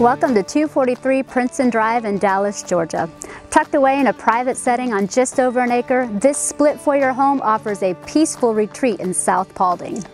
Welcome to 243 Princeton Drive in Dallas, Georgia. Tucked away in a private setting on just over an acre, this split foyer home offers a peaceful retreat in South Paulding.